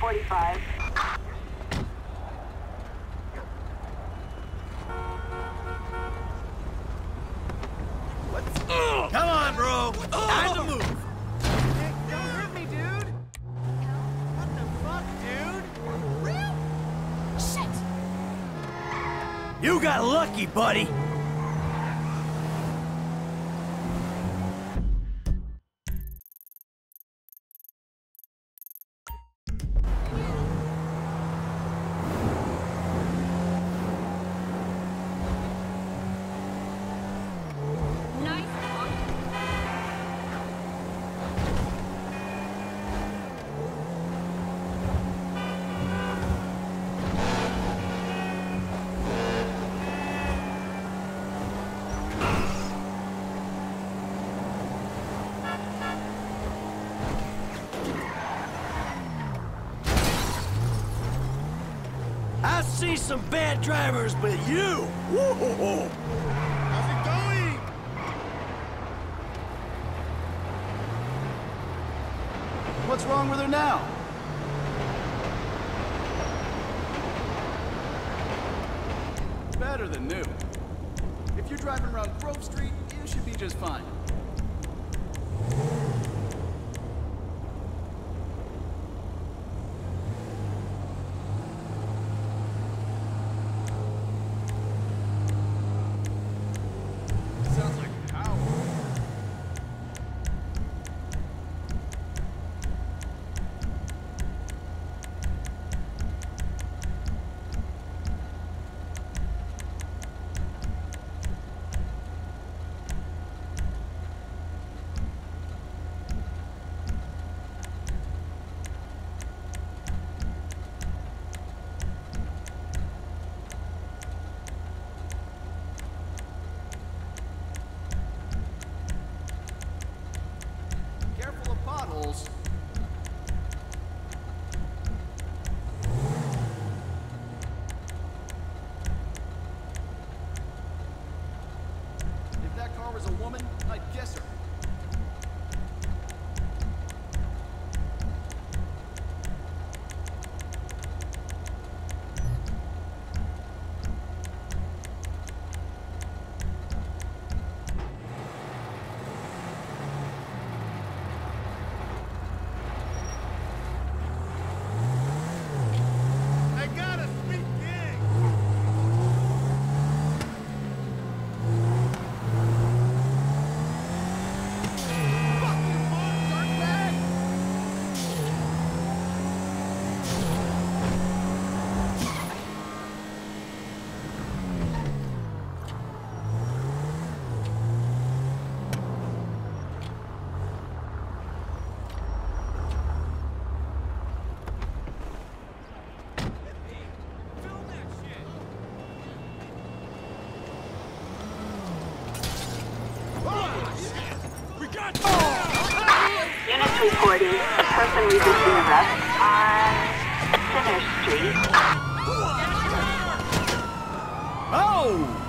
45. Come on, bro. Time to move. Don't hurt me, dude! What the fuck, dude? Shit! You got lucky, buddy. See some bad drivers, but you, woo How's it going? What's wrong with her now? Better than new. If you're driving around Grove Street, you should be just fine. Woman, I'd guess her. Reporting a person resisting arrest on Center Street. Oh!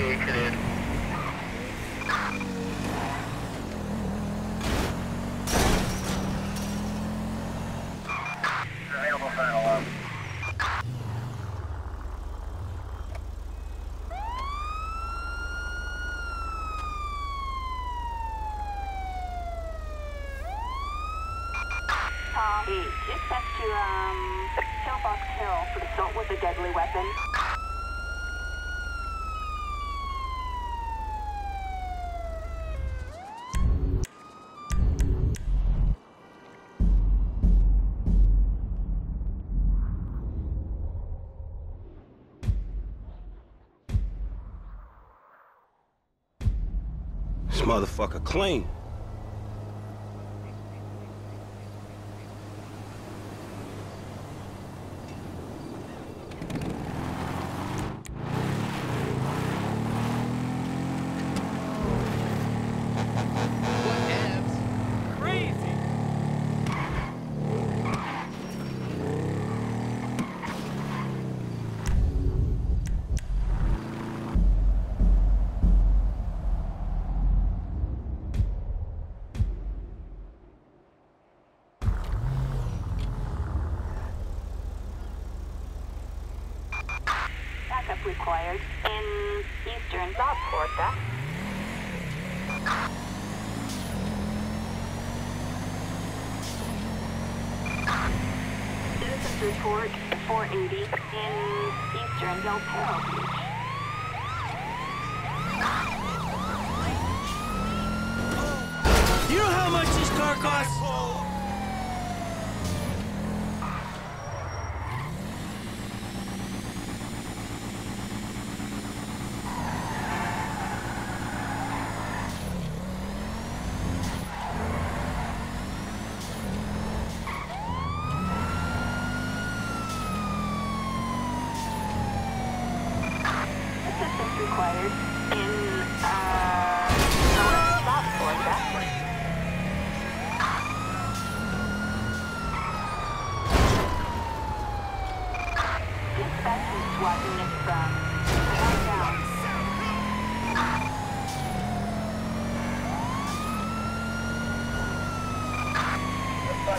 exited. Uh, um, dispatch to, um, Pillbox Hill for assault with a deadly weapon. Motherfucker clean. Required in eastern Florida. Citizens report 480 in eastern Del Perro Beach. You know how much this car costs?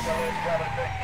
Looks like I